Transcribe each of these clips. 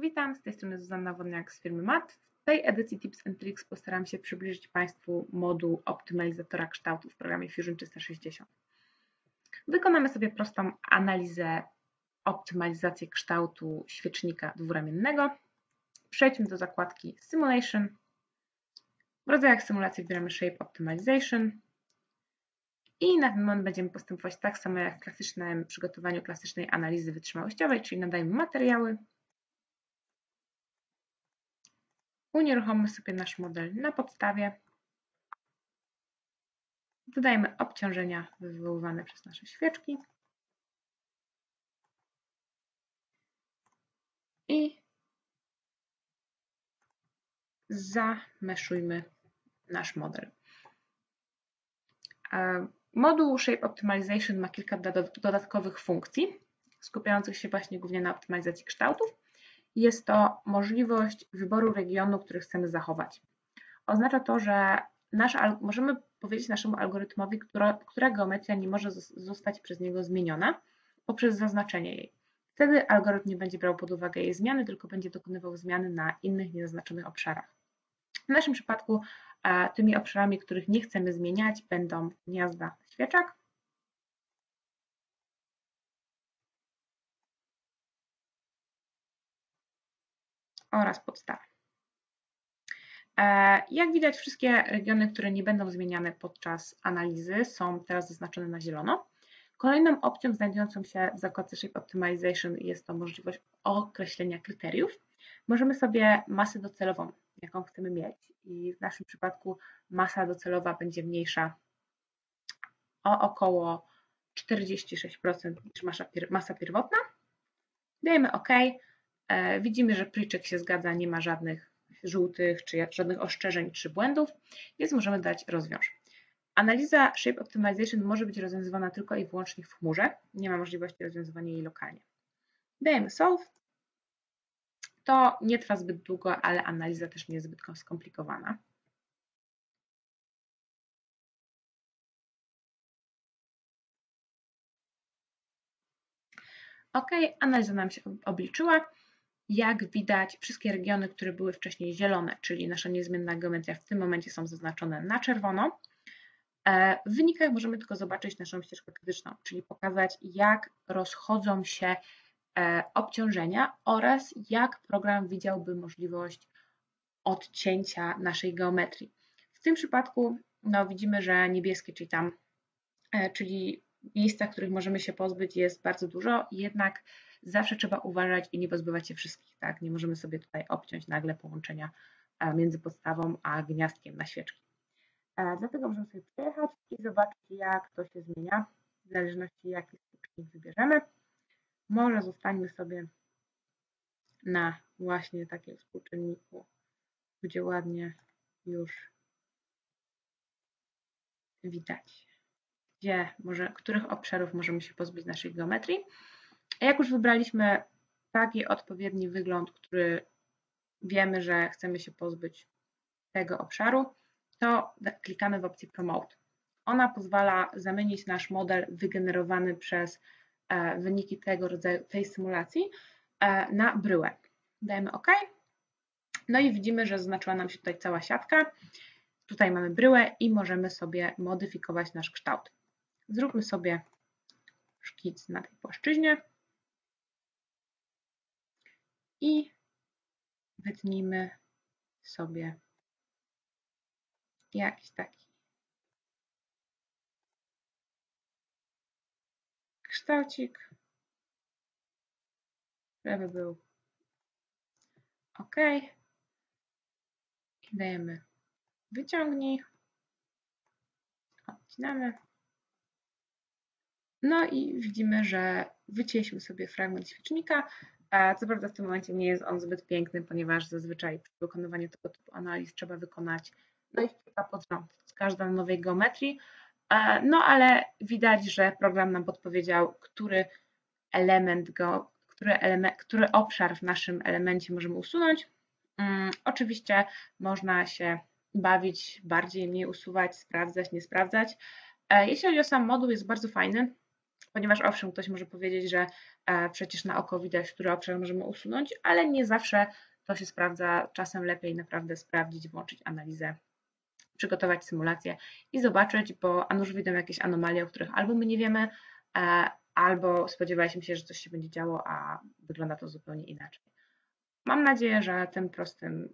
Witam, z tej strony Zuzanna Wodniak z firmy MAT. W tej edycji Tips and Tricks postaram się przybliżyć Państwu moduł optymalizatora kształtu w programie Fusion 360. Wykonamy sobie prostą analizę optymalizacji kształtu świecznika dwuramiennego. Przejdźmy do zakładki Simulation. W rodzajach symulacji wybieramy Shape Optimization. I na ten moment będziemy postępować tak samo jak w klasycznym przygotowaniu klasycznej analizy wytrzymałościowej, czyli nadajemy materiały, Unieruchommy sobie nasz model na podstawie. Dodajemy obciążenia wywoływane przez nasze świeczki. I zameszujmy nasz model. E, moduł Shape Optimization ma kilka dodatkowych funkcji, skupiających się właśnie głównie na optymalizacji kształtów. Jest to możliwość wyboru regionu, który chcemy zachować. Oznacza to, że nasz, możemy powiedzieć naszemu algorytmowi, która, która geometria nie może zostać przez niego zmieniona poprzez zaznaczenie jej. Wtedy algorytm nie będzie brał pod uwagę jej zmiany, tylko będzie dokonywał zmiany na innych niezaznaczonych obszarach. W naszym przypadku e, tymi obszarami, których nie chcemy zmieniać, będą gniazda świeczek, oraz podstawy. E, jak widać, wszystkie regiony, które nie będą zmieniane podczas analizy, są teraz zaznaczone na zielono. Kolejną opcją znajdującą się w zakładce Shape Optimization jest to możliwość określenia kryteriów. Możemy sobie masę docelową, jaką chcemy mieć. I w naszym przypadku masa docelowa będzie mniejsza o około 46% niż masa pierwotna. Dajemy OK widzimy, że pliczek się zgadza, nie ma żadnych żółtych, czy żadnych oszczędzeń, czy błędów, więc możemy dać rozwiąż. Analiza Shape Optimization może być rozwiązywana tylko i wyłącznie w chmurze, nie ma możliwości rozwiązywania jej lokalnie. Dajemy Solve. To nie trwa zbyt długo, ale analiza też nie jest zbyt skomplikowana. OK, analiza nam się obliczyła. Jak widać, wszystkie regiony, które były wcześniej zielone, czyli nasza niezmienna geometria, w tym momencie są zaznaczone na czerwono. E, w wynikach możemy tylko zobaczyć naszą ścieżkę krytyczną, czyli pokazać, jak rozchodzą się e, obciążenia oraz jak program widziałby możliwość odcięcia naszej geometrii. W tym przypadku no, widzimy, że niebieskie, czyli tam, e, czyli miejsca, których możemy się pozbyć jest bardzo dużo, jednak zawsze trzeba uważać i nie pozbywać się wszystkich, tak? Nie możemy sobie tutaj obciąć nagle połączenia e, między podstawą a gniazdkiem na świeczki. E, dlatego możemy sobie przejechać i zobaczyć, jak to się zmienia, w zależności jaki współczynnik wybierzemy. Może zostańmy sobie na właśnie takim współczynniku, gdzie ładnie już widać, gdzie może, których obszarów możemy się pozbyć naszej geometrii. A jak już wybraliśmy taki odpowiedni wygląd, który wiemy, że chcemy się pozbyć tego obszaru, to klikamy w opcję Promote. Ona pozwala zamienić nasz model wygenerowany przez e, wyniki tego rodzaju, tej symulacji e, na bryłę. Dajemy OK. No i widzimy, że zaznaczyła nam się tutaj cała siatka. Tutaj mamy bryłę i możemy sobie modyfikować nasz kształt. Zróbmy sobie szkic na tej płaszczyźnie i wytnijmy sobie jakiś taki kształcik, żeby był ok. Dajemy wyciągnij, odcinamy. No i widzimy, że wycięliśmy sobie fragment świecznika, co prawda w tym momencie nie jest on zbyt piękny, ponieważ zazwyczaj przy wykonywaniu tego typu analiz trzeba wykonać no i kilka pod rząd z każdą nowej geometrii. No ale widać, że program nam podpowiedział, który element go, który, element, który obszar w naszym elemencie możemy usunąć. Um, oczywiście można się bawić, bardziej, mniej usuwać, sprawdzać, nie sprawdzać. E, jeśli chodzi o sam moduł, jest bardzo fajny. Ponieważ owszem, ktoś może powiedzieć, że e, przecież na oko widać, który obszar możemy usunąć, ale nie zawsze to się sprawdza. Czasem lepiej naprawdę sprawdzić, włączyć analizę, przygotować symulację i zobaczyć, bo a nuż widzą jakieś anomalie, o których albo my nie wiemy, e, albo spodziewaliśmy się, że coś się będzie działo, a wygląda to zupełnie inaczej. Mam nadzieję, że tym prostym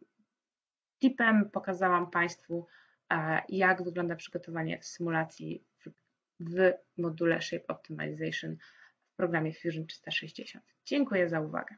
tipem pokazałam Państwu, e, jak wygląda przygotowanie symulacji w module Shape Optimization w programie Fusion 360. Dziękuję za uwagę.